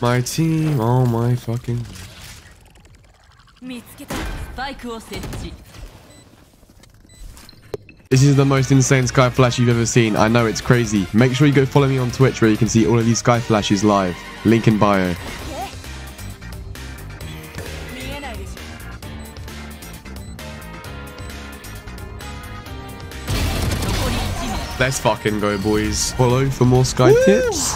My team, oh my fucking. This is the most insane Skye flash you've ever seen. I know it's crazy. Make sure you go follow me on Twitch where you can see all of these Skye flashes live. Link in bio. Let's fucking go, boys. Follow for more Skye tips.